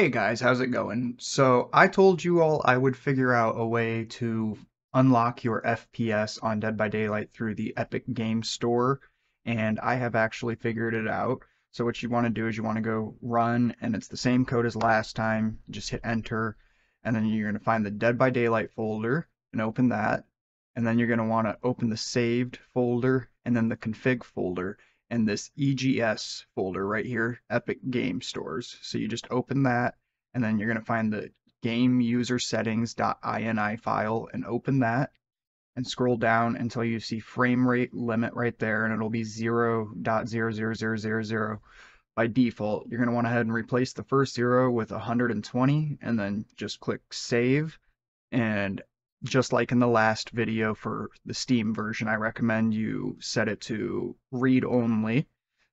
Hey guys, how's it going? So I told you all I would figure out a way to unlock your FPS on Dead by Daylight through the Epic Game Store, and I have actually figured it out. So what you want to do is you want to go run, and it's the same code as last time. Just hit enter, and then you're going to find the Dead by Daylight folder and open that. And then you're going to want to open the saved folder and then the config folder and this EGS folder right here, Epic Game Stores. So you just open that, and then you're going to find the game user settings.ini file and open that and scroll down until you see frame rate limit right there and it'll be 0.00000 by default you're going to want to head and replace the first zero with 120 and then just click save and just like in the last video for the Steam version, I recommend you set it to read only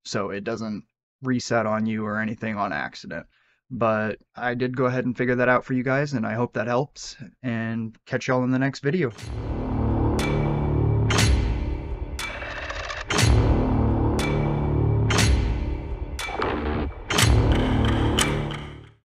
so it doesn't reset on you or anything on accident. But I did go ahead and figure that out for you guys, and I hope that helps, and catch y'all in the next video.